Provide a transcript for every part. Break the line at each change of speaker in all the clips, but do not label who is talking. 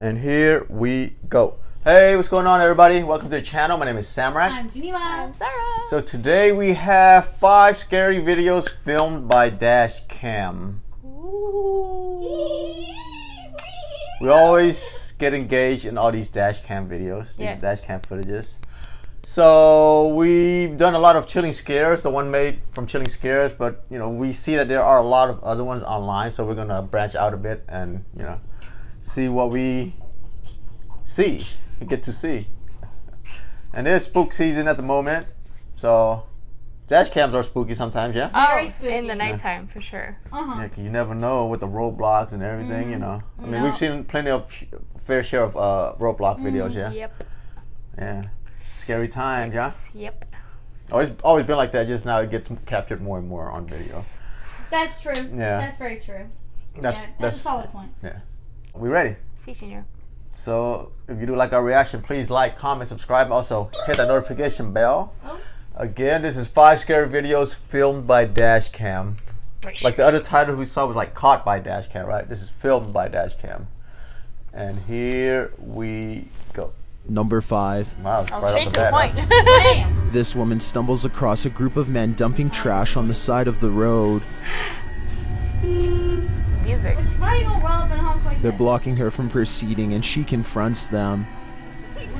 And here we go. Hey, what's going on, everybody? Welcome to the channel. My name is Samraq.
I'm Jeneva. I'm Zara.
So today we have five scary videos filmed by Dash Cam. We always get engaged in all these dash cam videos, these
Yes.
dash cam footages. So we've done a lot of chilling scares, the one made from chilling scares, but you know we see that there are a lot of other ones online, so we're gonna branch out a bit and you know see what we see, get to see. And it's spook season at the moment, so dash cams are spooky sometimes, yeah.
Very
oh,
spooky.
in the nighttime for sure.
Uh-huh.
Yeah, 'cause you never know with the roadblocks and everything, you know. I mean,
No.
we've seen plenty of sh- fair share of uh, roadblock videos, yeah.
Yep.
Yeah. Scary times, yeah.
Yep.
Always, always been like that. Just now it gets captured more and more on video.
That's true.
Yeah.
That's very true.
That's
yeah, that's,
that's.
a solid point.
We ready?
See, Senior.
So if you do like our reaction, please like, comment, subscribe, also hit that notification bell.
Oh.
Again, this is five scary videos filmed by Dashcam. Like the other title we saw was like caught by Dashcam, right? This is filmed by Dashcam. And here we go.
Number 5.
Wow, it's
I'll
right
straight
off
to
the
the point.
huh?
This woman stumbles across a group of men dumping trash on the side of the road.
Music.
Why are you gonna roll up and honk like
They're blocking her from proceeding and she confronts them.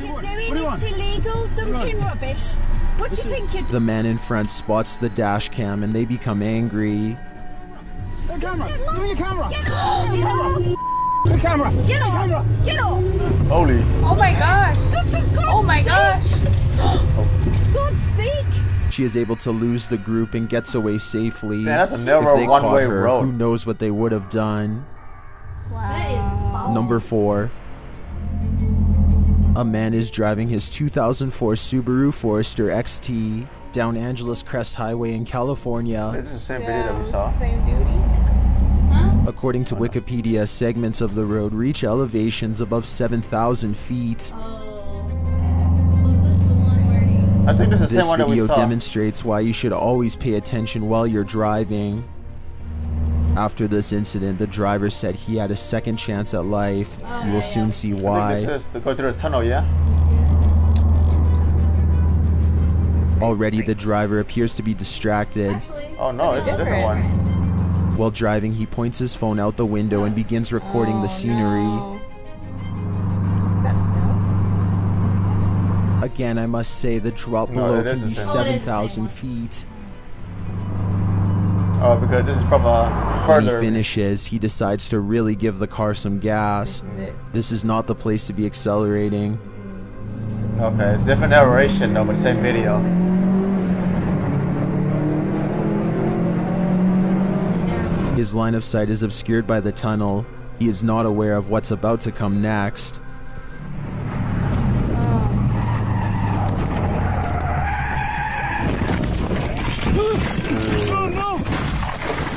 You're doing it's illegal dumping rubbish. What do you think you're doing?
The man in front spots the dash cam and they become angry.
The camera! Give me your camera!
Get off! Get off!
The camera!
Get off! Get off!
Holy.
Oh my gosh. Oh my gosh. Oh.
God's sake!
She is able to lose the group and gets away safely.
Man, that's a
if
narrow
they
one
caught
way
her,
road.
who knows what they would have done.
Wow.
Number 4. A man is driving his 2004 Subaru Forester XT down Angeles Crest Highway in California.
This is the same video that we saw.
Same duty.
According to Wikipedia, segments of the road reach elevations above 7,000 feet.
Oh.
I think this is the same one that we
video demonstrates why you should always pay attention while you're driving. After this incident, the driver said he had a second chance at life.
Oh,
You will
yeah,
soon
yeah.
see why.
this is to go through the tunnel, yeah?
Already, the driver appears to be distracted.
Actually.
Oh no, it's a different
Different.
one.
While driving, he points his phone out the window and begins recording
Oh,
the scenery.
no.
Again, I must say the drop
No,
below
it is
can be
same one.
Oh, it is the same
7,000 feet.
Oh, because this is from a
When he finishes, he decides to really give the car some gas.
This is it.
This is not the place to be accelerating.
Okay, it's different narration though, but same video.
His line of sight is obscured by the tunnel. He is not aware of what's about to come next.
Oh no!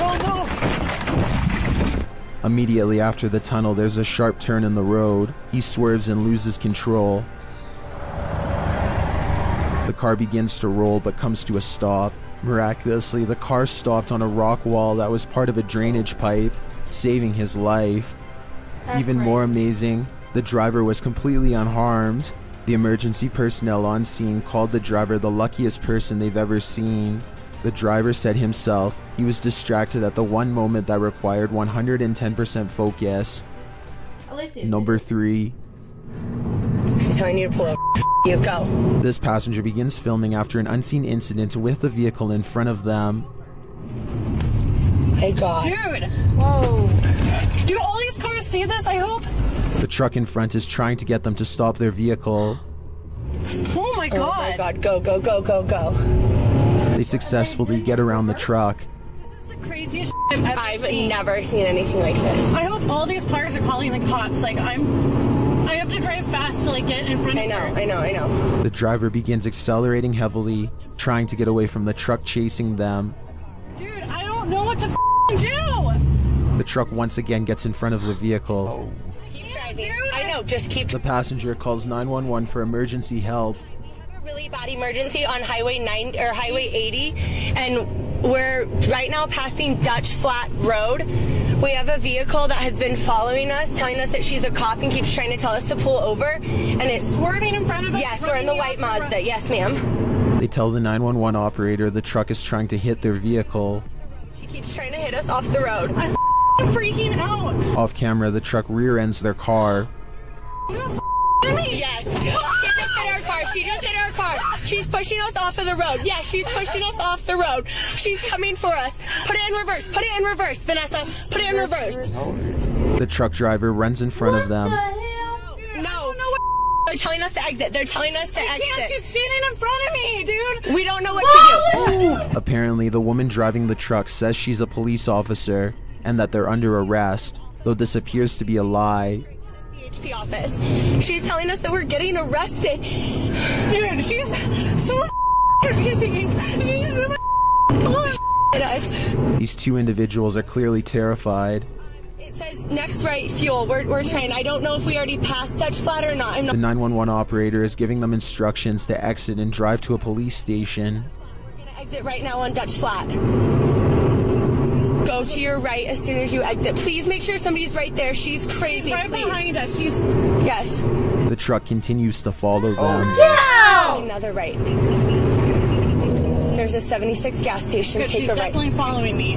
Oh no!
Immediately after the tunnel, there's a sharp turn in the road. He swerves and loses control. The car begins to roll but comes to a stop. Miraculously, the car stopped on a rock wall that was part of a drainage pipe, saving his life.
That's
Even more amazing, the driver was completely unharmed. The emergency personnel on scene called the driver the luckiest person they've ever seen. The driver said himself he was distracted at the one moment that required 110% focus.
At least he
Number 3.
I'm telling you to pull up. You go.
This passenger begins filming after an unseen incident with the vehicle in front of them.
Hey, God.
Dude,
Whoa.
do all these cars see this? I hope.
The truck in front is trying to get them to stop their vehicle.
Oh my god!
Oh my God. Go, go, go, go, go.
They successfully get around the truck.
This is the craziest I've ever
I've
seen.
never seen anything like this.
I hope all these cars are calling the cops. Like I'm. I have to drive fast to like get in front
I
of
know,
her.
I know, I know.
The driver begins accelerating heavily, trying to get away from the truck chasing them.
Dude, I don't know what to f- do.
The truck once again gets in front of the vehicle.
Keep driving. I know, just keep
The passenger calls 911 for emergency help.
A really bad emergency on Highway 9 or Highway 80, and we're right now passing Dutch Flat Road.
We have a vehicle that has been following us, telling us that she's a cop and keeps trying to tell us to pull over. And it's
Swerving in front of us.
yes, we're in the white
off the
Mazda. Yes, ma'am.
They tell the 911 operator the truck is trying to hit their vehicle.
She keeps trying to hit us off the road.
I'm freaking out.
Off camera, the truck rear ends their car.
Yes. She just hit our car. She just hit our car. She's pushing us off of the road. Yes, she's pushing us off the road. She's coming for us. Put it in reverse. Put it in reverse, Vanessa. Put it in reverse.
The truck driver runs in front of them.
No. They're telling us to exit. They're telling us to exit.
Can't she's
exit.
standing in front of me, dude.
We don't know what to do.
Apparently, the woman driving the truck says she's a police officer and that they're under arrest, though this appears to be a lie.
HP office. She's telling us that we're getting arrested.
Dude, she's so. She's so
At us.
These two individuals are clearly terrified.
It says next right fuel. We're, we're trying. I don't know if we already passed Dutch Flat or not. I'm
The 911 operator is giving them instructions to exit and drive to a police station.
We're gonna exit right now on Dutch Flat. Go to your right as soon as you exit. Please make sure somebody's right there. She's crazy.
right
please.
behind us. She's
Yes.
The truck continues to follow them.
Oh, another right. There's a 76 gas station.
good.
Take
She's
a right.
definitely following me.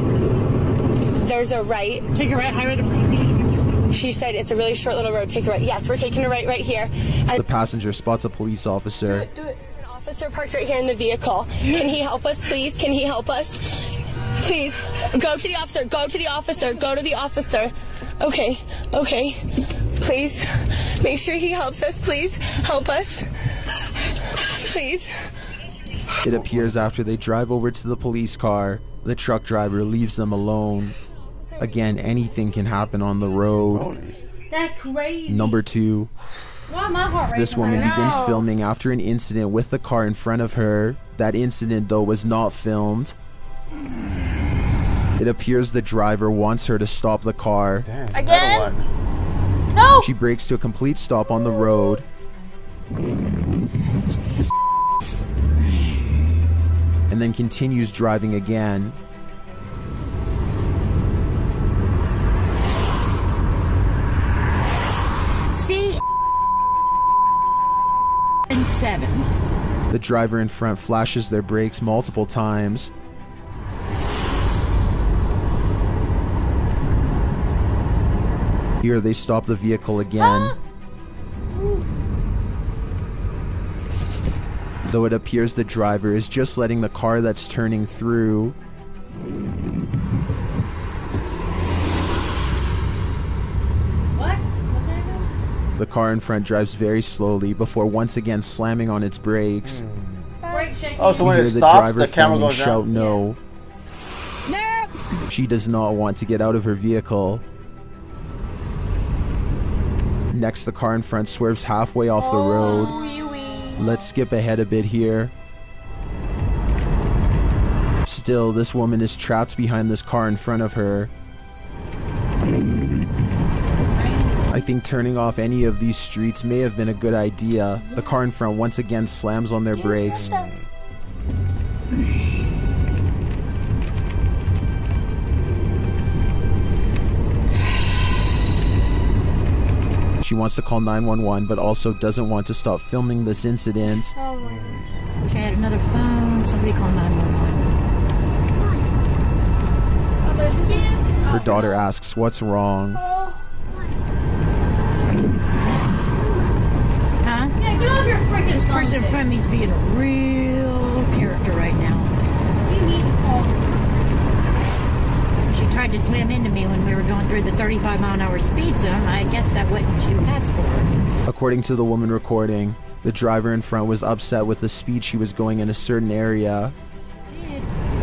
There's a right.
Take a right highway to.
She said it's a really short little road. Take a right. Yes, we're taking a right right here. And
The passenger spots a police officer.
Do an officer parked right here in the vehicle. Can he help us, please? Can he help us? Please, go to the officer. Go to the officer. Go to the officer. Okay, okay. Please, make sure he helps us. Please, help us. Please.
It appears after they drive over to the police car, the truck driver leaves them alone. Again, anything can happen on the road.
That's crazy.
Number two,
Why my heart
this woman
like
begins
that?
filming after an incident with the car in front of her. That incident, though, was not filmed. It appears the driver wants her to stop the car.
Damn,
Again?
one.
No!
She brakes to a complete stop on the road. And then continues driving again.
C and seven.
The driver in front flashes their brakes multiple times. Here they stop the vehicle again. Though it appears the driver is just letting the car that's turning through.
What?
The car in front drives very slowly before once again slamming on its brakes.
Brake shaking.
Oh, so
You
when
hear
it
the
stops,
driver
the camera goes
shout
down.
no. She does not want to get out of her vehicle. Next, the car in front swerves halfway off the road.
Oh.
Let's skip ahead a bit here. Still, this woman is trapped behind this car in front of her. I think turning off any of these streets may have been a good idea. The car in front once again slams on their brakes. She wants to call 911 but also doesn't want to stop filming this incident.
Oh my gosh.
Wish I had another phone. Somebody call 911.
Oh, there's a kid.
Her daughter asks what's wrong.
Huh?
Yeah, get off your freaking
This person in front of me is being a real character right now.
You need to call this.
She tried to slam into me when we were going through the 35 mile an hour speed zone. I guess that wasn't too fast for her.
According to the woman recording, the driver in front was upset with the speed she was going in a certain area,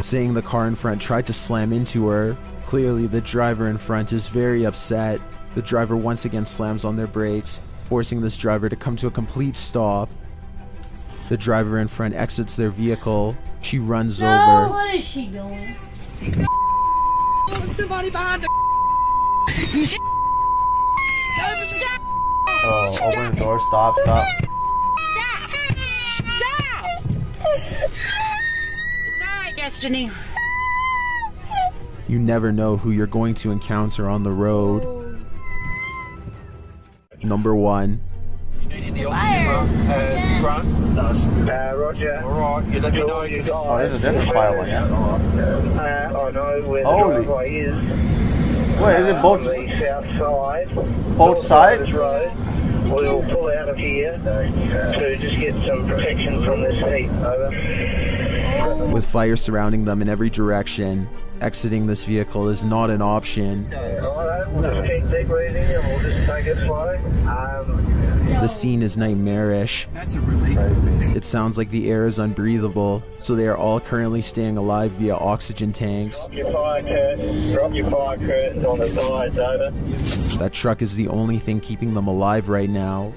saying the car in front tried to slam into her. Clearly, the driver in front is very upset. The driver once again slams on their brakes, forcing this driver to come to a complete stop. The driver in front exits their vehicle. She runs
No,
over.
what is she doing?
Somebody behind the.
Oh, open the door. Stop. Stop.
Stop! It's alright, Destiny.
You never know who you're going to encounter on the road. Number 1.
Fires.
front.
Uh, Roger.
All right, you let me know
You
you
guys.
Oh, there's a different fire one, yeah.
Uh, I know where the
Holy.
driveway is.
Wait, is it
uh,
both
On the south side.
both
North side of
sides?
road. We'll pull out of here to just get some protection from this heat. Over.
With fire surrounding them in every direction, exiting this vehicle is not an option.
Alright, we'll just keep deep breathing and we'll just take it slow.
The scene is nightmarish.
That's a relief.
It sounds like the air is unbreathable, so they are all currently staying alive via oxygen tanks.
drop your fire curtains, drop your fire curtains on the sides, over.
That truck is the only thing keeping them alive right now.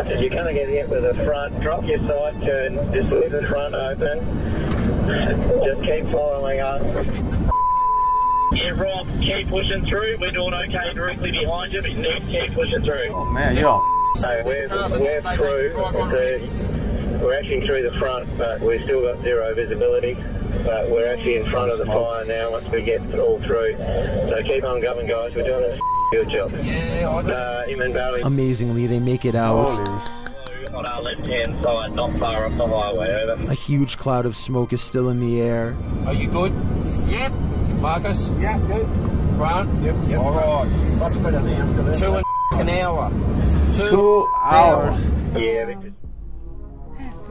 If you're going to get hit with the front, drop your side turn, just leave the front open. Just keep following us. Yeah, Rob, keep pushing through. We're doing okay directly behind you, but you need to keep pushing through.
Oh, man, you don't.
So we're, we're through. The, we're actually through the front, but we've still got zero visibility. But we're actually in front of the fire now once we get all through. So keep on going, guys. We're doing a good job.
Yeah, I.
Uh, Inman Valley
Amazingly, they make it out.
Holy.
on our left-hand side, not far off the highway. Over.
A huge cloud of smoke is still in the air.
Are you good?
Yep.
Marcus?
Yeah, good.
Grant?
Yep, yep.
All right.
Much better now.
Two and an hour. Two,
Two hours.
Yeah, Victor.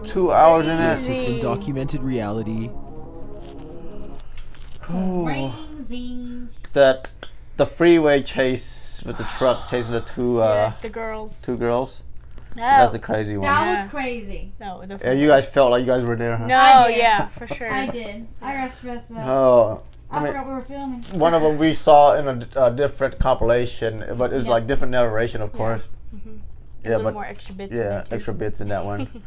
Two hours in
This has been documented reality.
Crazy.
That the freeway chase with the truck chasing the two uh
yes, the girls.
two girls.
No.
That's the crazy one.
that
Yeah.
was crazy.
No, the
Yeah, you guys felt like you guys were there, huh?
No, yeah, for sure.
I did. I got stressed out.
Oh,
I,
I mean,
forgot we were filming.
one of them we saw in a, a different compilation, but it's
Yeah.
like different narration, of course.
A
Yeah,
little
but
more extra bits. in
yeah,
there
extra bits in that one.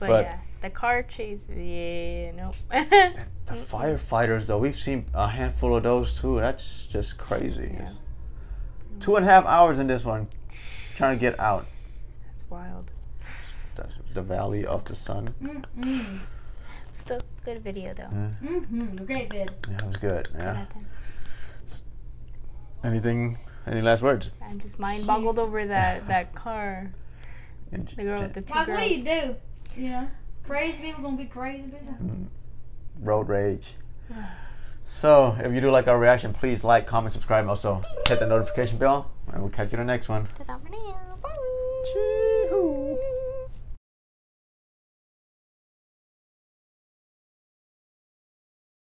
But,
but-
yeah, the car chase. Yeah, nope.
the firefighters, though, we've seen a handful of those too. That's just crazy.
Yeah.
Two and a half hours in this one, trying to get out
it's wild.
the, the valley of the sun.
Mm-mm.
Still good video though.
Mm-hmm. Great vid.
Yeah, it was good. Yeah. Anything? Any last words?
I'm just mind boggled over that that car. The girl with the two
Like,
girls.
what do you do? You know, crazy people gonna be crazy people. Mm.
road rage. So, if you do like our reaction, please like, comment, subscribe, also hit the notification bell, and we'll catch you in the next one.
Ta-da for now. Bye.
Cheers.